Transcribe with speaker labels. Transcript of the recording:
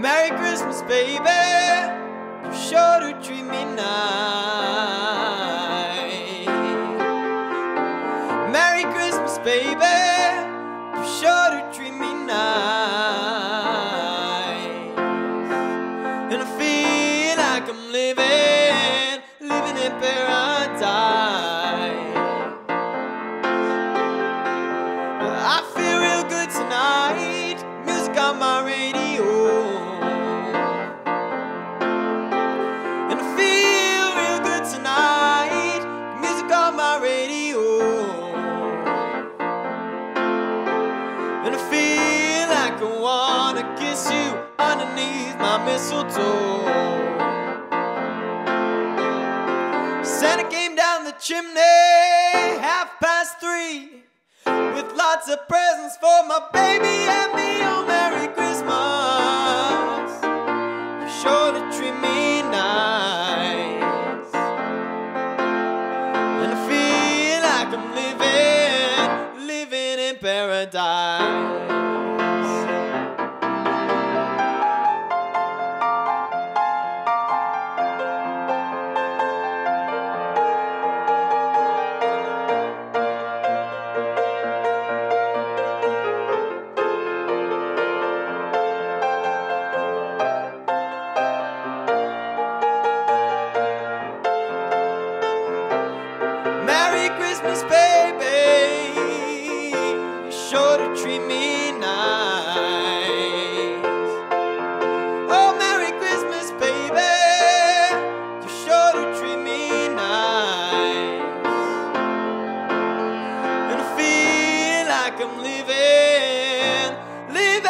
Speaker 1: Merry Christmas, baby. You sure to treat me nice. Merry Christmas, baby. You sure to treat me nice. And I feel like I'm living, living in paradise. And I feel like I wanna kiss you underneath my mistletoe. Santa came down the chimney, half past three, with lots of presents for my baby and me. Oh, Merry Christmas! You sure to treat me nice, and I feel like I'm living, living in paradise. Christmas, baby. You sure to treat me nice. Oh, Merry Christmas, baby. You sure to treat me nice. And I feel like I'm living, living.